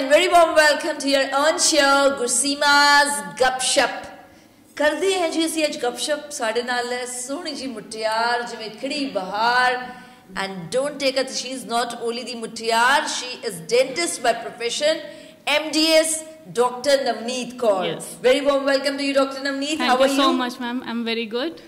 and very warm welcome to your own show, Gurseema's Gupshup. ਕਰਦੇ ਹਾਂ ਜੀ ਅਸੀਂ ਅੱਜ ਗੱਪਸ਼ਪ ਸਾਡੇ ਨਾਲ ਹੈ ਸੋਹਣੀ ਜੀ ਮੁਟਿਆਰ ਜਿਵੇਂ ਖੜੀ ਬਹਾਰ and don't take a she is not only the ਮੁਟਿਆਰ she is dentist by profession MDS Dr. Navneet Kaur. Yes. Very warm welcome to you, Dr. Navneet. How are? Thank you so much, ma'am. I'm very good.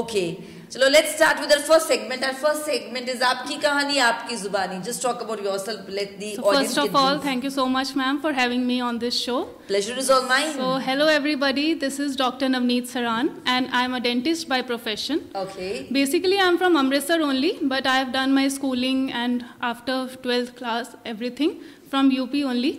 Okay. चलो let's start with first segment और first segment is आपकी कहानी आपकी जुबानी. Just talk about your let the first of all thank you so much ma'am for having me on this show pleasure is all mine so hello everybody this is doctor Navneet Saran and I am a dentist by profession okay basically I am from Amritsar only but I have done my schooling and after twelfth class everything from UP only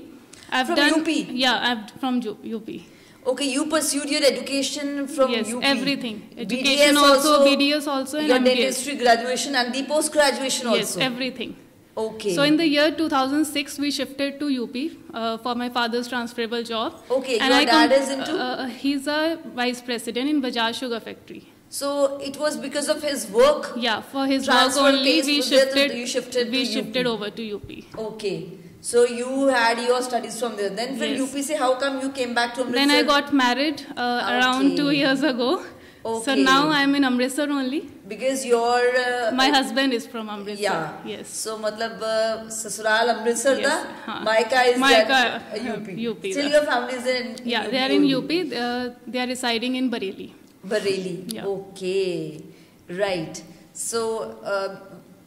I have done UP या I from UP Okay, you pursued your education from yes, UP. everything. BDS Education also, BDS also, and your dentistry graduation and the post graduation Yes, also. everything. Okay. So in the year 2006, we shifted to UP uh, for my father's transferable job. Okay, And your I dad is into? Uh, he's a vice president in Bajaj Sugar Factory. So it was because of his work. Yeah, for his Transfer work only, we shifted. shifted we shifted UP. over to UP. Okay. So you had your studies from there. Then from yes. UP, how come you came back to Amritsar? Then I got married uh, okay. around two years ago. Okay. So now I'm in Amritsar only. Because your uh, my uh, husband is from Amritsar. Yeah. Yes. So matlab uh, sasural Amritsar yes. tha. Maika is Maika, uh, uh UP. UP. Still your family is in. Yeah, UP. they are in UP. Uh, they are residing in Bareilly. Bareilly. Yeah. Okay. Right. So uh,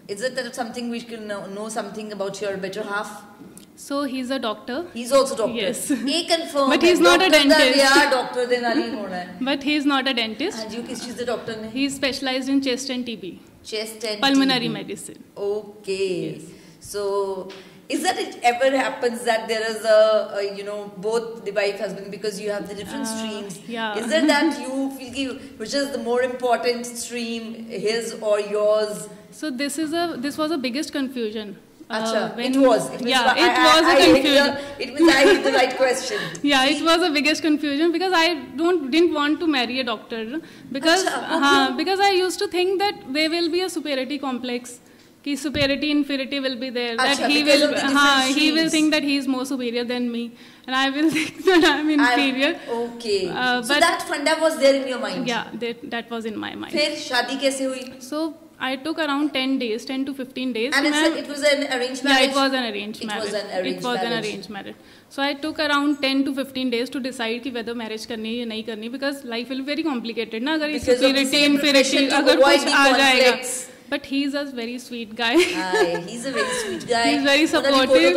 is it that something we can know, know something about your better half? So he's a doctor. He's also doctor. Yes. He confirmed. But he's not a dentist. doctor But he's not a dentist. And you, किस चीज़ the doctor ने? Specialized in chest and TB. Chest and pulmonary TB. medicine. Okay. Yes. So is that it ever happens that there is a, a, you know both the wife husband because you have the different uh, streams yeah. is it that you feel which is the more important stream his or yours so this is a this was a biggest confusion Uh, Acha, when- it was. It means yeah, I, it I, was a I hit confusion. the- it means I hit the right question. Yeah, it was a biggest confusion because I don't didn't want to marry a doctor because okay. हाँ, because I used to think that there will be a superiority complex. कि superiority inferiority will be there that he will the हाँ, he will think that he is more superior than me and I will think that I'm inferior I'm- okay. Uh, so but- that funda was there in your mind. yeah that, that was in my mind फिर शादी कैसे हुई? so I took around 10 days, 10 to 15 days. And a, it was an arranged marriage? Yeah, it was an arranged it marriage. Was an arranged it was marriage. an arranged marriage. So I took around 10 to 15 days to decide कि whether marriage करनी है या नहीं because life will be very complicated ना अगर इसको फिर retain फिर retain अगर कुछ आ जाएगा but he's a very sweet guy. Aye, he's a very sweet guy. he's very supportive. He's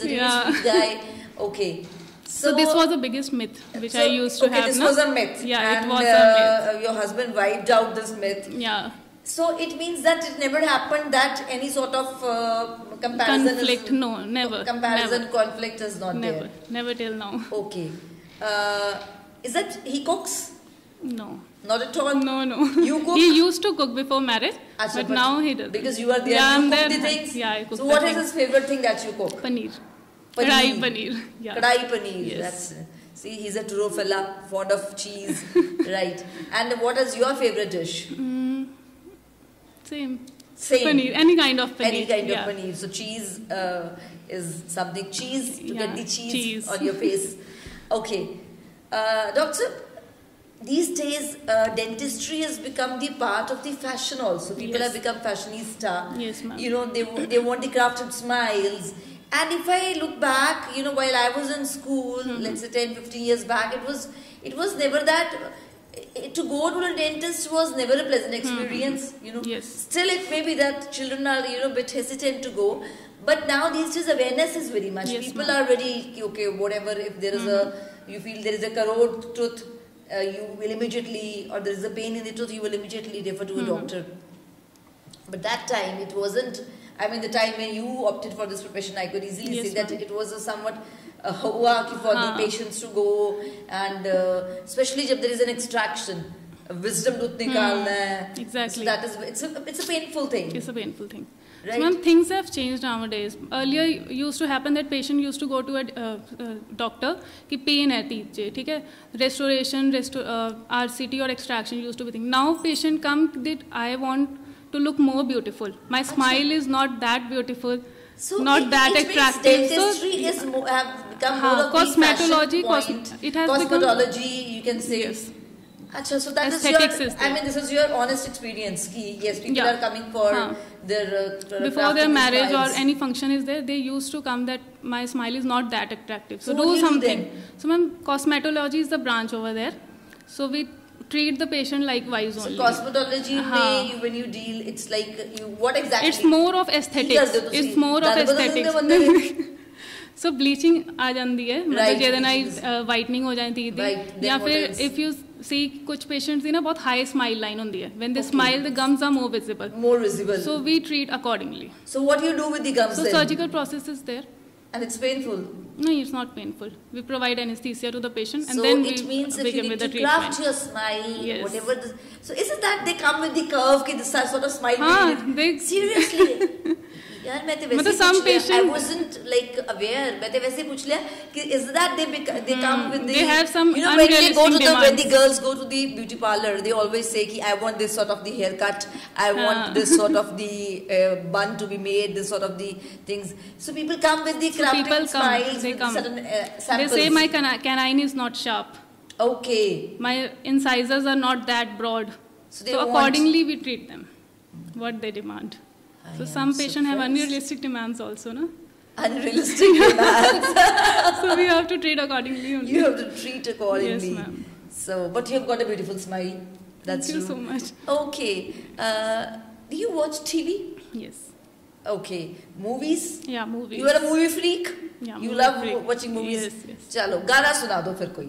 a very yeah. sweet guy. Okay. So, so, this was the biggest myth which so, I used to okay, have. This no? was a myth. Yeah, and, it was uh, a myth. Uh, your husband wiped out this myth. Yeah. So it means that it never happened that any sort of uh, comparison conflict is, no never comparison never conflict is not never there. never till now Okay. Uh, is that he cooks? no Not at all. no no You cook? he used to cook before marriage Acha, but, now he does Because you are there, yeah, you I'm cook there. the things. yeah I cook so what is things. his favorite thing that you cook? paneer Paneer. Kadai paneer yeah Kadai paneer. Yes. That's see, he's a true fella, fond of cheese, right? And what is your favorite dish? Mm, same. Same. Paneer, any kind of paneer. Any kind yeah. of paneer. So cheese uh, is something. Cheese to Yeah, get the cheese, cheese. on your face. Okay, uh, doctor. These days, uh, dentistry has become the part of the fashion. Also, people Yes. have become fashionista. Yes, ma'am. You know, they they want the crafted smiles. And if I look back, you know, while I was in school, Mm-hmm. let's say 10, 15 years back, it was it was never that. To go to a dentist was never a pleasant experience. You know, Mm-hmm. Yes. still it may be that children are you know a bit hesitant to go but now these days awareness is very much Yes, people are ready okay whatever if there is a you feel there is a corrode tooth uh, you will immediately or there is a pain in the tooth you will immediately refer to a doctor but that time it wasn't i mean the time when you opted for this profession i could easily Yes, say that ma'am. it was a somewhat uh, hua ki for the हाँ. patients to go and uh, especially if there is an extraction wisdom tooth निकालना है exactly. so that is it's a, it's a painful thing It's a painful thing. Right. So, ma'am, things have changed nowadays. Earlier, used to happen that patient used to go to a uh, uh, doctor कि pain है teeth जे ठीक है restoration, resto- uh, RCT or extraction used to be thing. Now patient come that I want to look more beautiful. My smile is not that beautiful. So not it, that it attractive. Means So- dentistry is more, have become हाँ, more of cosmetology, the fashion cos- point. it has become- cosmetology. you can say. Yes. Acha, so that is Aesthetics your. is I mean, this is your honest experience. Ki, yes, people Yeah. are coming for their uh, Before their marriage or any function is there, they used to come that my smile is not that attractive. So, So do you do something. So, ma'am, cosmetology is the branch over there. So we treat the patient likewise only. So cosmetology uh-huh. when you deal, it's like what exactly? It's more of aesthetics. It's more of aesthetics. So bleaching आ जाती है मतलब जेदे whitening हो जाती थी या फिर if you see कुछ पेशेंट्स ना बहुत हाई स्माइल लाइन होती है when they smile the gums are more visible more visible so we treat accordingly so what you do with the gums so surgical process is there and it's painful. No, it's not painful. We provide anesthesia to the patient and so then it we means if you begin need with to the craft treatment. your smile, Yes. whatever. The, so isn't that they come with the curve? This sort of smile. need? they- seriously. यार I wasn't like aware. But तो वैसे पूछ is that they they hmm, come with the they have some you know when they go to the when the girls go to the beauty parlor they always say कि I want this sort of the haircut. I hmm. want this sort of the uh, bun to be made this sort of the things. So people come with the crumpled smiles they come. they uh, say my canine is not sharp. Okay. My incisors are not that broad. So accordingly we treat them what they demand. I so some patients have unrealistic demands also, no? Unrealistic demands. so we have to treat accordingly. Only. You have to treat accordingly. Yes, ma'am. So, but you've got a beautiful smile. That's Thank you so much. Okay. Uh, do you watch TV? Yes. Okay. Movies? Yeah, movies. You are a movie freak? Yeah, you movie love freak. watching movies? Yes, yes. Chalo, gana suna do fir koi.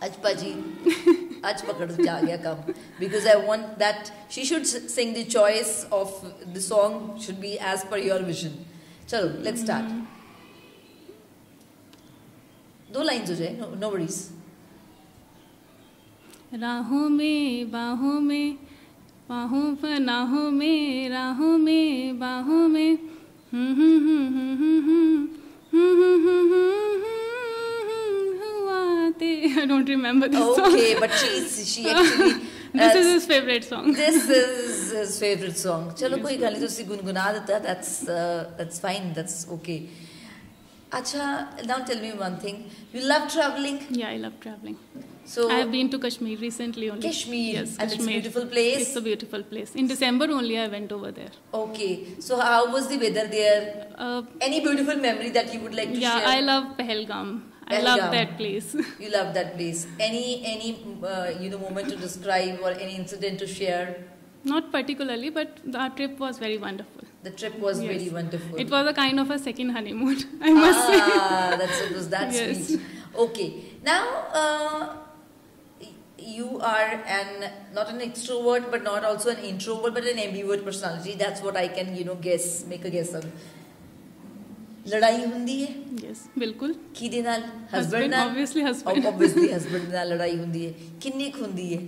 Ajpa ji, Ajpakad ja gaya kam. Because I want that she should sing the choice of the song should be as per your vision. Chalo, let's start. दो lines हो जाए no worries राहों में बाहों में बाहों फनाहों में राहों में बाहों में हम्म हम्म हम्म हम्म हम्म हम्म हम्म हम्म I don't remember this okay, song. Okay, but she's, she actually. this is uh, his favorite song. this is his favorite song. Chalo, koi gali to si gunguna deta. That's uh, that's fine. That's okay. Acha, now tell me one thing. You love traveling. Yeah, I love traveling. So I have been to Kashmir recently only. Kashmir, yes, and Kashmir. it's a beautiful place. It's a beautiful place. In December only I went over there. Okay, so how was the weather there? Uh, Any beautiful memory that you would like to yeah, share? Yeah, I love Pahalgam. I love that place. You love that place. Any any uh, you know moment to describe or any incident to share? Not particularly, but our trip was very wonderful. The trip was Yes. very wonderful. It was a kind of a second honeymoon, I must say. ah, that's it was that Yes. sweet. Okay, now uh, you are an not an extrovert, but not also an introvert, but an ambivert personality. That's what I can you know guess, make a guess of. ਲੜਾਈ ਹੁੰਦੀ ਹੈ yes ਬਿਲਕੁਲ ਕਿਹਦੇ ਨਾਲ husband ਨਾਲ obviously husband obviously husband ਨਾਲ ਲੜਾਈ ਹੁੰਦੀ ਹੈ ਕਿੰਨੀ ਕੁ ਹੁੰਦੀ ਹੈ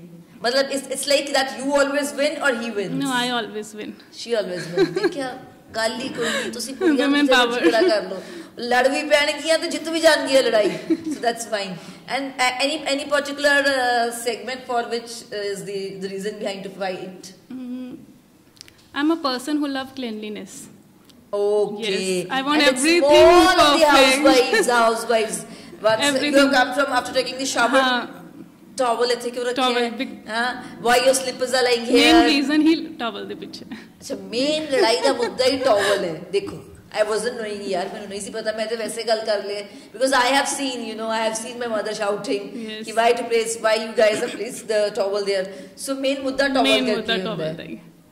मतलब it's it's like that you always win और he win no I always win she always win ਦੇਖਿਆ ਗੱਲ ਹੀ ਕੋਈ ਤੁਸੀਂ ਕੁੜੀਆਂ ਨੂੰ ਜਿਹੜਾ ਕਰ ਲਓ ਲੜ ਵੀ ਪੈਣਗੀਆਂ ਤੇ ਜਿੱਤ ਵੀ ਜਾਣਗੀਆਂ ਲੜਾਈ so that's fine and any any particular segment for which is the the reason behind to fight I'm a person who love cleanliness Okay. Yes, I want and everything all perfect. Of the housewives, the housewives. Once everything. they come from after taking the shower, हाँ. towel ऐसे क्यों रखे हैं? हाँ. Why your slippers are lying here? Main reason he towel दे पीछे. अच्छा main लड़ाई का मुद्दा ही towel है. देखो. आई वॉज़ नोइंग यार मैंने नहीं सी पता मैं तो वैसे गल कर ले because I have seen you know I have seen my mother shouting कि why to place why you guys place the towel there so main मुद्दा टॉवल का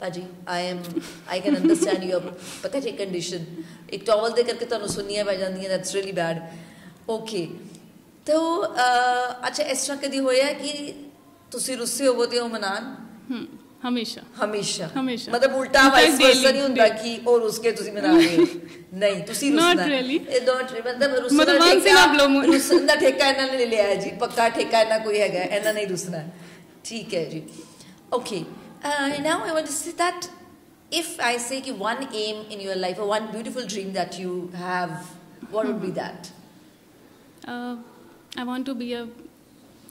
ਭਾਜੀ I am I can understand your ਪਤਾ ਜੇ condition ਇੱਕ towel ਦੇ ਕਰਕੇ ਤੁਹਾਨੂੰ ਸੁਣੀਆਂ ਪੈ ਜਾਂਦੀਆਂ ਦੈਟਸ ਰੀਲੀ ਬੈਡ ਓਕੇ ਤੋ ਅੱਛਾ ਇਸ ਤਰ੍ਹਾਂ ਕਦੀ ਹੋਇਆ ਕਿ ਤੁਸੀਂ ਰੁੱਸੇ ਹੋਵੋਦੇ ਹੋ ਮਨਾਨ ਹਮ ਹਮੇਸ਼ਾ ਹਮੇਸ਼ਾ ਹਮੇਸ਼ਾ ਮਤਲਬ ਉਲਟਾ ਵਾਈਸ ਵਰਸਾ ਨਹੀਂ ਹੁੰਦਾ ਕਿ ਔਰ ਉਸਕੇ ਤੁਸੀਂ ਮਨਾ ਰਹੇ ਹੋ ਨਹੀਂ ਤੁਸੀਂ ਰੁਸਨਾ ਨਾਟ ਰੀਲੀ ਇਹ ਨਾਟ ਰੀਲੀ ਮਤਲਬ ਰੁਸਨਾ ਮਤਲਬ ਵਾਂਸ ਹੀ ਲੱਭ ਲੋ ਰੁਸਨ ਦਾ ਠੇਕਾ ਇਹਨਾਂ ਨੇ ਲਿਆ ਜੀ ਪੱਕਾ ਠੇਕਾ ਇਹਨਾਂ ਕੋਈ ਹੈਗਾ ਇਹਨਾਂ ਨਹੀਂ ਰੁਸਨਾ ਠੀਕ ਹੈ ਜੀ okay uh, now I want to say that if I say ki one aim in your life or one beautiful dream that you have, what would be that? Uh, I want to be a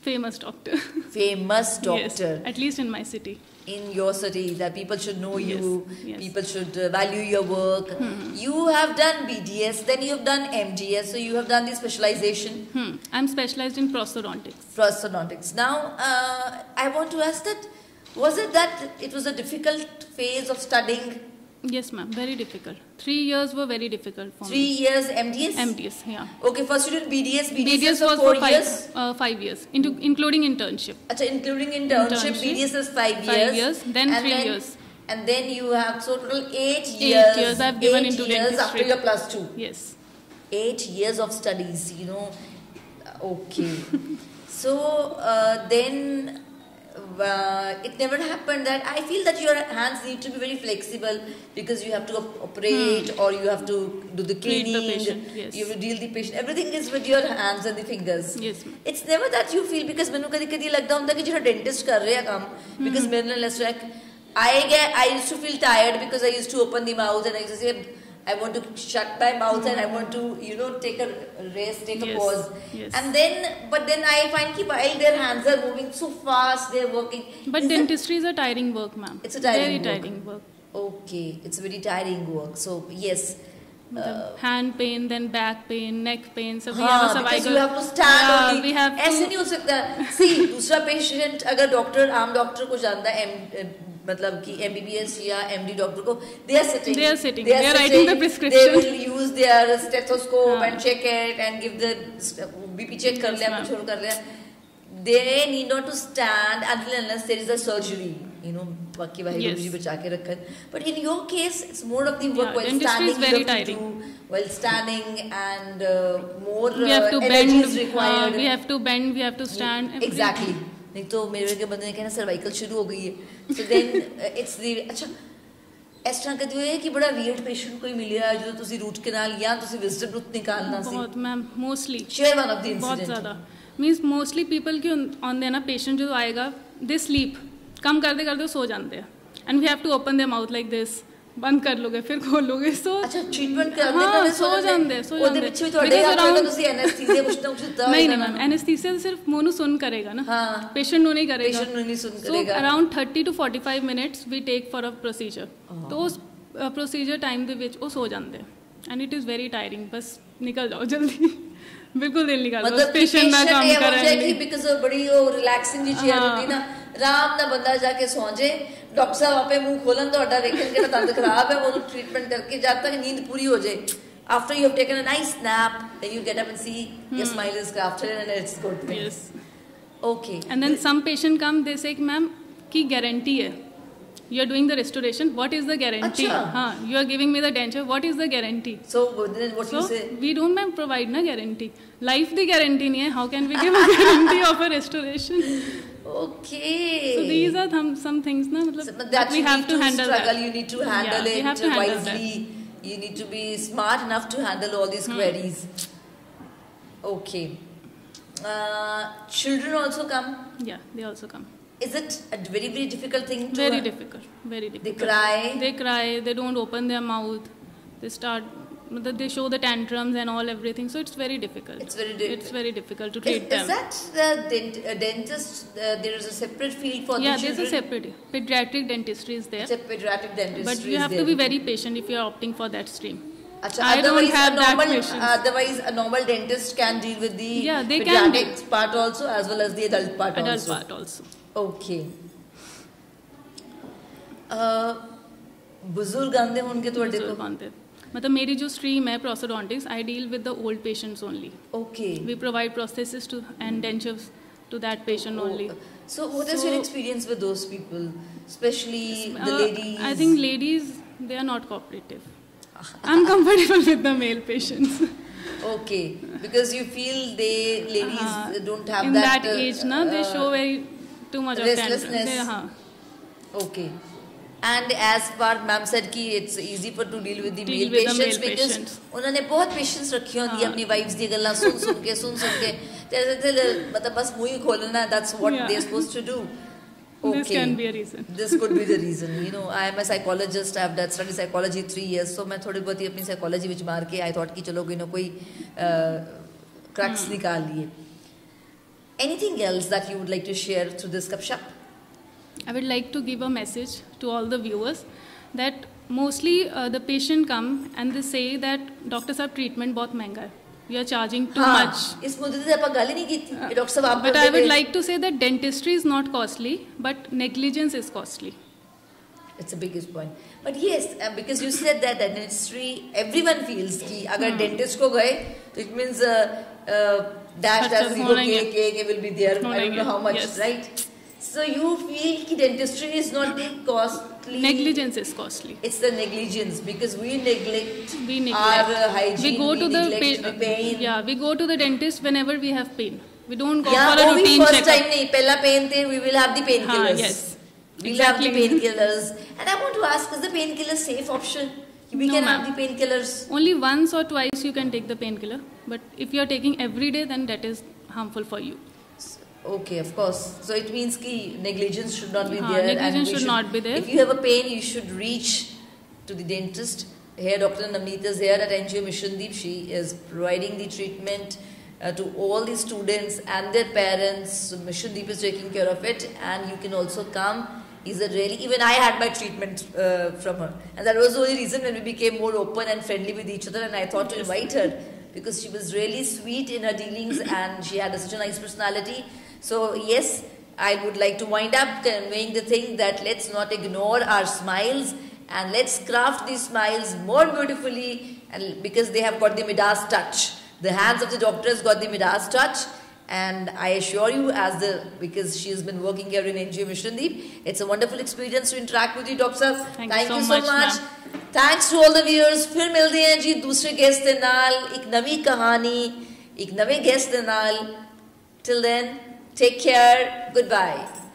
famous doctor. Famous doctor. Yes, at least in my city. In your city, that people should know you, yes, yes. people should uh, value your work. Hmm. You have done BDS, then you have done MDS, so you have done the specialization. Hmm. I'm specialized in prosthodontics. Prosthodontics. Now, uh, I want to ask that was it that it was a difficult phase of studying Yes, ma'am. Very difficult. Three years were very difficult for three years mds me. MDS, yeah. okay first you did bds bds, BDS was four for five, years uh, five years, into, including internship. Achha, including internship, Internship. BDS is five years. Five years. then and three years. And then you have so total eight years. Eight years. I've given into years dentistry. after your plus two. Yes. Eight years of studies, you know. Okay. so uh, then uh, it never happened that I feel that your hands need to be very flexible because you have to operate hmm. or you have to do the cleaning, the patient, yes. you have to deal the patient. Everything is with your hands and the fingers. Yes. It's never that you feel because मैंने कभी कभी लगता होता कि जो dentist कर रहे हैं काम because मेरे लिए less I get I used to feel tired because I used to open the mouth and I used to say I want to shut my mouth and I want to, you know, take a rest, take a Yes, pause. yes. And then, but then I find that while their hands are moving so fast, they're working. But Is it- dentistry is a tiring work, ma'am. It's a tiring Very work. tiring work. Okay, it's a very tiring work. So, yes. मतलब hand pain, then back pain, neck pain. So we हाँ, have a because cervical. you have to stand yeah, only. We have ऐसे to. नहीं हो सकता सी दूसरा patient अगर doctor आम doctor को जानता है एम मतलब कि एमबीबीएस या एमडी डॉक्टर को they are sitting they are sitting they are writing the prescription they will use their stethoscope and check it and give the BP check कर लिया हाँ। कुछ और कर लिया. They need not to stand until unless there is a surgery you बाकी भाई yes. जी बचा के रखन but in your case it's more of the work while standing very tiring while standing and uh, more we have uh, bend, uh, we have to bend we have to stand exactly. नहीं तो मेरे के बंदे ने कहना cervical शुरू हो गई है सो देन इट्स द अच्छा ਇਸ ਤਰ੍ਹਾਂ ਕਦੀ ਹੋਇਆ ਕਿ ਬੜਾ ਵੀਅਰਡ ਪੇਸ਼ੈਂਟ ਕੋਈ ਮਿਲਿਆ ਜਦੋਂ ਤੁਸੀਂ ਰੂਟ ਕਨਾਲ ਜਾਂ ਤੁਸੀਂ ਵਿਜ਼ਿਟਰ ਰੂਟ ਨਿਕਾਲਣਾ ਸੀ बहुत ma'am mostly share one of the बहुत ਇਨਸੀਡੈਂਟ ज़्यादा मीन्स मोस्टली पीपल की आंदे ना पेशेंट जो आएगा दे स्लीप कम करते करते सो जाते हैं and we have to open their mouth like this बंद कर लोगे फिर खोलोगे सो ਅੱਛਾ ਟ੍ਰੀਟਮੈਂਟ ਕਰਦੇ ਹਾਂ, ਕਰਦੇ ਸੋ ਜਾਂਦੇ, ਸੋ ਉਹਦੇ ਜਾਂਦੇ। ਪਿੱਛੇ ਵੀ ਤੁਹਾਡੇ Because ਹੱਥ ਹੋਏਗਾ around- ਤੁਸੀਂ ਐਨਐਸਥੀਸੀਆ ਕੁਛ ਨਾ ਕੁਛ ਦਿੱਤਾ नहीं ਹੋਏਗਾ नहीं मैम एनेस्थीसिया सिर्फ मुंह नु सुन करेगा ना हाँ। पेशेंट नु नहीं करेगा Patient नु नहीं सुन So करेगा। around 30 to 45 minutes we take for a procedure तो उस प्रोसीजर टाइम ਦੇ ਵਿੱਚ ਉਹ ਸੋ ਜਾਂਦੇ and it is very tiring ਬਸ ਨਿਕਲ ਜਾਓ ਜਲਦੀ ਬਿਲਕੁਲ ਦਿਲ ਨਹੀਂ ਕਰਦਾ ਮਤਲਬ ਉਸ ਪੇਸ਼ੈਂਟ ਦਾ ਕੰਮ ਕਰਨ ਕਿ ਲਈ ਬਿਕਾਜ਼ ਉਹ ਬੜੀ ਉਹ ਰਿਲੈਕਸਿੰਗ ਜੀ ਚੇਅਰ ਹਾਂ। ਹੁੰਦੀ ਨਾ ਆਰਾਮ डॉक्टर साहब आपे मुँह खोलन तो अड्डा देखें कि दंद खराब है वो ट्रीटमेंट करके जब तक नींद पूरी हो जाए after you have taken a nice nap, then you get up and see hmm. your smile is grafted and it's good thing. Yes. Okay. And then some patient come, they say, ma'am, की guarantee है. You are doing the restoration. What is the guarantee? अच्छा. हाँ, you are giving me the denture. What is the guarantee? So then what so, you say? We don't ma'am provide ना guarantee. Life the guarantee नहीं है. How can we give a guarantee of a restoration? Okay. So these are th- some things, na, matlab, so, that, that we have to, handle. Struggle, that. you need to handle yeah, it to handle wisely. That. You need to be smart enough to handle all these hmm. queries. Okay. Uh, children also come. Yeah, they also come. Is it a very very difficult thing? very difficult. Very difficult. They cry. They cry. They don't open their mouth. They start they show the tantrums and all everything so it's very difficult. It's very difficult. It's very difficult to treat is, them. is that the uh, dentist uh, there is a separate field for yeah the there's a separate pediatric dentistry is there. It's a pediatric dentistry but you have to be very patient if you are opting for that stream. Achha, I otherwise, don't have normal, that patience. Uh, otherwise, a normal dentist can deal with the yeah, they pediatric can part also as well as the adult part adult also. part also. Okay. Uh, बुजुर्ग आंदे होंगे देखो। मतलब मेरी जो stream है prosthodontics I deal with the old patients only to that patient only Oh, So what is your So- experience with those people, especially the Uh, ladies? i think ladies they are not cooperative i'm comfortable with the male patients Okay, because you feel they ladies Uh, don't have in that, that, uh, age na they uh, show very too much of restlessness. tenderness. They, हाँ, Okay. And as per ma'am said कि it's easy for to deal with the male patients because उन्होंने बहुत patience रखी हैं अपनी wives दी गल्ला सुन सुन के सुन सुन के मतलब बस मुंह ही खोलना that's what they are supposed to do Okay. This can be a reason. this could be the reason. You know, I am a psychologist. I have done studied psychology three years. So मैं थोड़ी बहुत ही अपनी psychology विच मार के I thought कि चलो you know कोई cracks hmm. निकाल लिए. Anything else that you would like to share through this Gupshup? I would like to give a message to all the viewers that mostly uh, the patient come and they say that doctor साहब treatment बहुत महंगा है we are charging too हाँ, much इस मुद्दे से अपन गाली नहीं की थी कि डॉक्टर साहब आप but बोलते I would थे- like to say that dentistry is not costly but negligence is costly It's the biggest point. But yes, uh, because you said that dentistry, everyone feels कि अगर Hmm. dentist को गए तो it means uh, uh, dash dash अच्छा, zero k होनेंगे. k k will be there. I don't होनेंगे, know how much, yes. right? So you feel that dentistry is not costly? Negligence is costly. It's the negligence because we neglect, we neglect. our uh, hygiene. We go we to the pain, uh, pain. Yeah, we go to the dentist whenever we have pain. We don't go yeah, for a oh, routine checkup. Yeah, first checkup. time nahi, pehla pain the, we will have the painkillers. Ah, yes. We'll exactly. have the painkillers. And I want to ask, is the painkiller safe option? We no, can have the painkillers. Only once or twice you can take the painkiller. But if you are taking every day, then that is harmful for you. So, Okay, of course. So it means ki negligence should not be there. and negligence we should not be there. If you have a pain, you should reach to the dentist. Here, Dr. Namnita is here at NGO Mission Deep. She is providing the treatment uh, to all the students and their parents. So Mission Deep is taking care of it, and you can also come. Is it really? Even I had my treatment uh, from her, and that was the only reason when we became more open and friendly with each other. And I thought to invite her because she was really sweet in her dealings and she had a, such a nice personality. So yes, I would like to wind up conveying the thing that let's not ignore our smiles and let's craft these smiles more beautifully and because they have got the Midas touch. The hands of the doctor has got the Midas touch and I assure you as the because she has been working here in NGO Mission Deep, it's a wonderful experience to interact with you doctor. Thank, Thank you, so, you so much. Thanks to all the viewers. Viewers milde ਮਿਲਦੇ ਹਾਂ ਜੀ ਦੂਸਰੇ guest ਦੇ ਨਾਲ navi ਨਵੀਂ ਕਹਾਣੀ ਇੱਕ Take care. Goodbye.